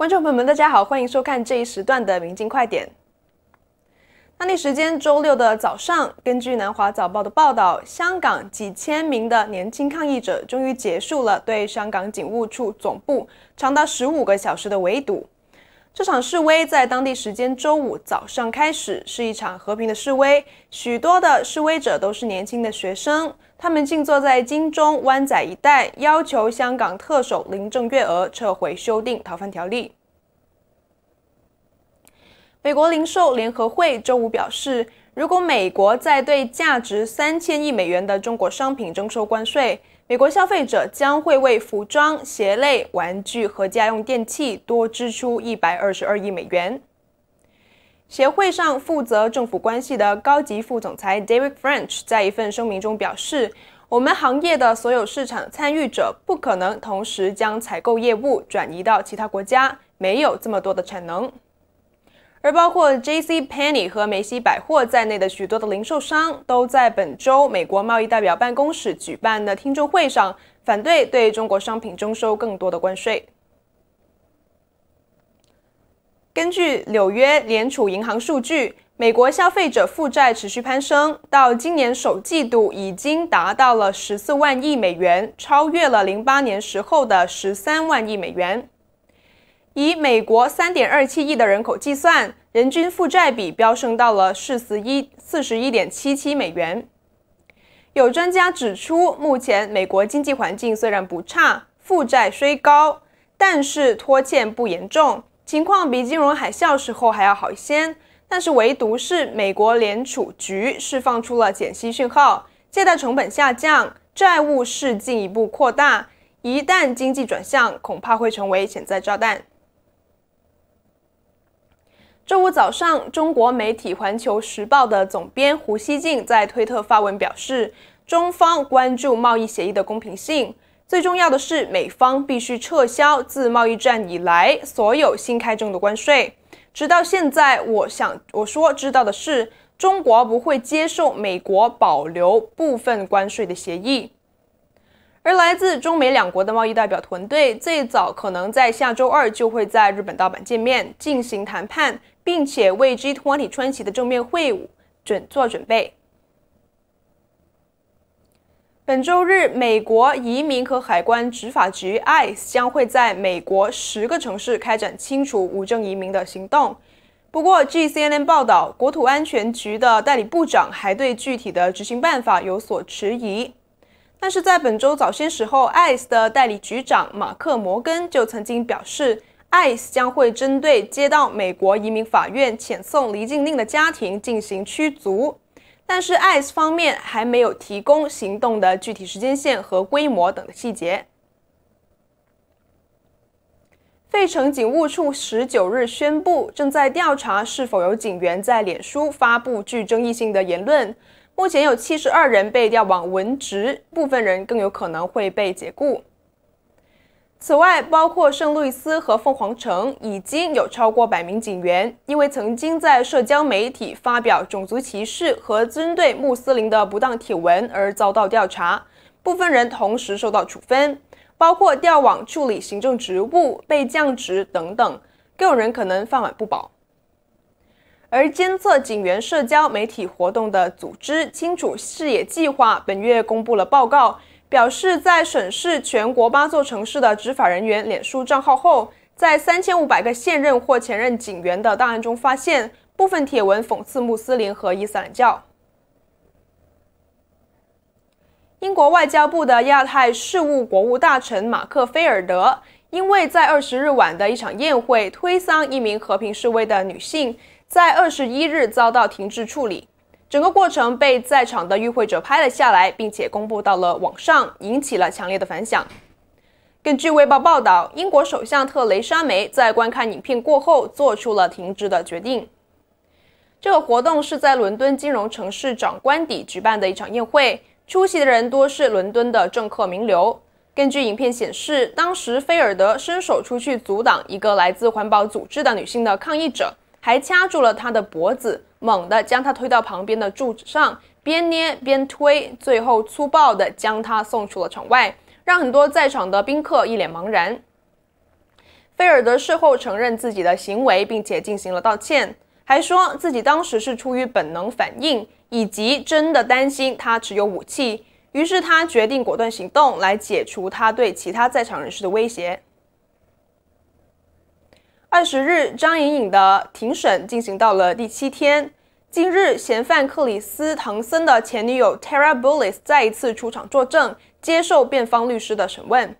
观众朋友们，大家好，欢迎收看这一时段的《明镜快点》。当地时间周六的早上，根据南华早报的报道，香港几千名的年轻抗议者终于结束了对香港警务处总部长达十五个小时的围堵。这场示威在当地时间周五早上开始，是一场和平的示威。许多的示威者都是年轻的学生，他们静坐在金钟、湾仔一带，要求香港特首林郑月娥撤回修订逃犯条例。美国零售联合会周五表示，如果美国再对价值三千亿美元的中国商品征收关税，美国消费者将会为服装、鞋类、玩具和家用电器多支出一百二十二亿美元。协会上负责政府关系的高级副总裁 David French 在一份声明中表示：“我们行业的所有市场参与者不可能同时将采购业务转移到其他国家，没有这么多的产能。”而包括 J.C. p e n n y 和梅西百货在内的许多的零售商，都在本周美国贸易代表办公室举办的听证会上，反对对中国商品征收更多的关税。根据纽约联储银行数据，美国消费者负债持续攀升，到今年首季度已经达到了十四万亿美元，超越了零八年时候的十三万亿美元。以美国三点二七亿的人口计算，人均负债比飙升到了四十一四十一点七七美元。有专家指出，目前美国经济环境虽然不差，负债虽高，但是拖欠不严重，情况比金融海啸时候还要好一些。但是唯独是美国联储局释放出了减息讯号，借贷成本下降，债务是进一步扩大。一旦经济转向，恐怕会成为潜在炸弹。周五早上，中国媒体《环球时报》的总编胡锡进在推特发文表示，中方关注贸易协议的公平性，最重要的是美方必须撤销自贸易战以来所有新开征的关税。直到现在，我想我说知道的是，中国不会接受美国保留部分关税的协议。而来自中美两国的贸易代表团队，最早可能在下周二就会在日本大阪见面进行谈判。并且为 G20 川崎的正面会晤准做准备。本周日，美国移民和海关执法局 ICE 将会在美国十个城市开展清除无证移民的行动。不过，GCN 报道，国土安全局的代理部长还对具体的执行办法有所迟疑。但是在本周早些时候，ICE 的代理局长马克·摩根就曾经表示。ICE 将会针对接到美国移民法院遣送离境令的家庭进行驱逐，但是 ICE 方面还没有提供行动的具体时间线和规模等细节。费城警务处十九日宣布，正在调查是否有警员在脸书发布具争议性的言论。目前有七十二人被调往文职，部分人更有可能会被解雇。此外，包括圣路易斯和凤凰城，已经有超过百名警员因为曾经在社交媒体发表种族歧视和针对穆斯林的不当帖文而遭到调查。部分人同时受到处分，包括调往处理行政职务、被降职等等，更有人可能饭碗不保。而监测警员社交媒体活动的组织“清楚视野计划”本月公布了报告。表示，在审视全国八座城市的执法人员脸书账号后，在三千五百个现任或前任警员的档案中，发现部分帖文讽刺穆斯林和伊斯兰教。英国外交部的亚太事务国务大臣马克·菲尔德，因为在二十日晚的一场宴会推搡一名和平示威的女性，在二十一日遭到停职处理。整个过程被在场的与会者拍了下来，并且公布到了网上，引起了强烈的反响。根据《卫报》报道，英国首相特蕾莎梅在观看影片过后做出了停职的决定。这个活动是在伦敦金融城市长官邸举办的一场宴会，出席的人多是伦敦的政客名流。根据影片显示，当时菲尔德伸手出去阻挡一个来自环保组织的女性的抗议者，还掐住了她的脖子。猛地将他推到旁边的柱子上，边捏边推，最后粗暴地将他送出了场外，让很多在场的宾客一脸茫然。菲尔德事后承认自己的行为，并且进行了道歉，还说自己当时是出于本能反应，以及真的担心他持有武器，于是他决定果断行动来解除他对其他在场人士的威胁。二十日，张颖颖的庭审进行到了第七天。今日，嫌犯克里斯·滕森的前女友 Tara Bullis 再一次出场作证，接受辩方律师的审问。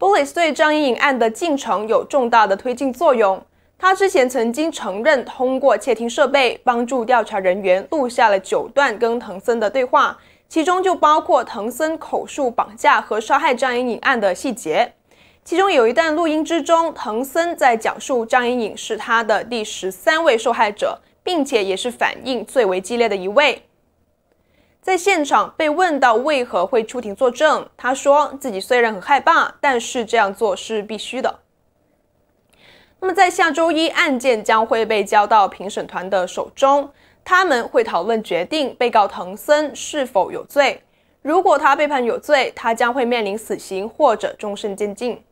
Bullis 对张颖颖案的进程有重大的推进作用。他之前曾经承认，通过窃听设备帮助调查人员录下了九段跟滕森的对话，其中就包括滕森口述绑架和杀害张颖颖案的细节。其中有一段录音之中，藤森在讲述张颖颖是他的第十三位受害者。并且也是反应最为激烈的一位。在现场被问到为何会出庭作证，他说自己虽然很害怕，但是这样做是必须的。那么在下周一，案件将会被交到评审团的手中，他们会讨论决定被告藤森是否有罪。如果他被判有罪，他将会面临死刑或者终身监禁。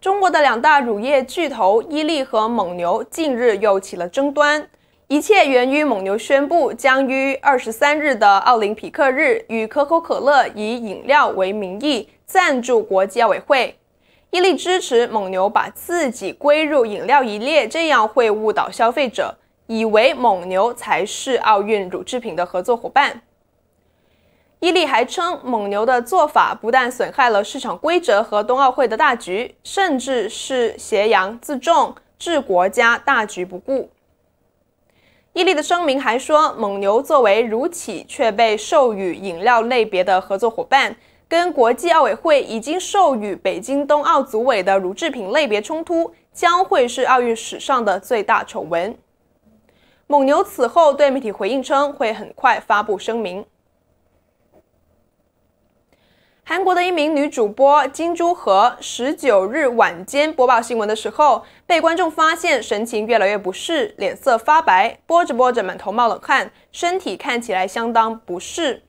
中国的两大乳业巨头伊利和蒙牛近日又起了争端，一切源于蒙牛宣布将于二十三日的奥林匹克日与可口可乐以饮料为名义赞助国际奥委会。伊利支持蒙牛把自己归入饮料一列，这样会误导消费者，以为蒙牛才是奥运乳制品的合作伙伴。伊利还称，蒙牛的做法不但损害了市场规则和冬奥会的大局，甚至是挟洋自重，置国家大局不顾。伊利的声明还说，蒙牛作为乳企却被授予饮料类别的合作伙伴，跟国际奥委会已经授予北京冬奥组委的乳制品类别冲突，将会是奥运史上的最大丑闻。蒙牛此后对媒体回应称，会很快发布声明。韩国的一名女主播金珠和十九日晚间播报新闻的时候，被观众发现神情越来越不适，脸色发白，播着播着满头冒冷汗，身体看起来相当不适。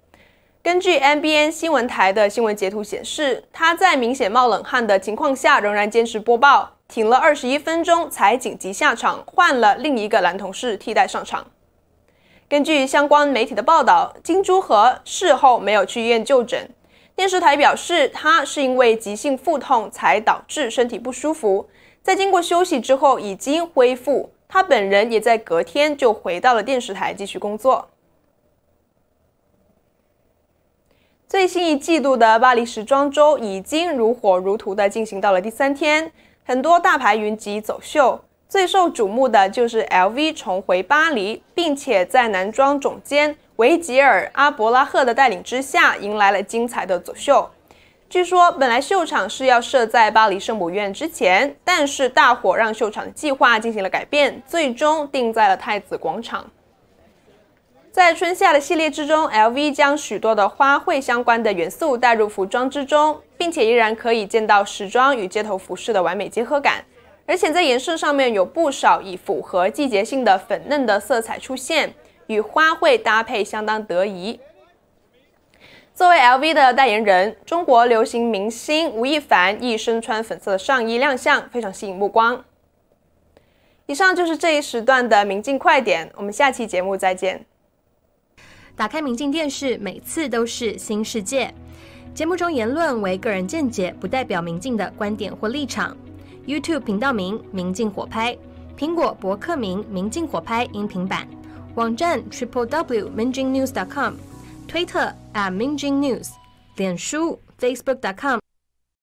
根据 MBN 新闻台的新闻截图显示，她在明显冒冷汗的情况下仍然坚持播报，停了二十一分钟才紧急下场，换了另一个男同事替代上场。根据相关媒体的报道，金珠和事后没有去医院就诊。电视台表示，他是因为急性腹痛才导致身体不舒服，在经过休息之后已经恢复。他本人也在隔天就回到了电视台继续工作。最新一季度的巴黎时装周已经如火如荼地进行到了第三天，很多大牌云集走秀。最受瞩目的就是 LV 重回巴黎，并且在男装总监。维吉尔·阿伯拉赫的带领之下，迎来了精彩的走秀。据说本来秀场是要设在巴黎圣母院之前，但是大火让秀场计划进行了改变，最终定在了太子广场。在春夏的系列之中，LV 将许多的花卉相关的元素带入服装之中，并且依然可以见到时装与街头服饰的完美结合感。而且在颜色上面有不少以符合季节性的粉嫩的色彩出现。与花卉搭配相当得宜。作为 LV 的代言人，中国流行明星吴亦凡亦身穿粉色上衣亮相，非常吸引目光。以上就是这一时段的《明镜快点》，我们下期节目再见。打开明镜电视，每次都是新世界。节目中言论为个人见解，不代表明镜的观点或立场。YouTube 频道名：明镜火拍，苹果博客名：明镜火拍音频版。网站 triple w minjingnews.com，推特 at minjingnews，脸书 facebook.com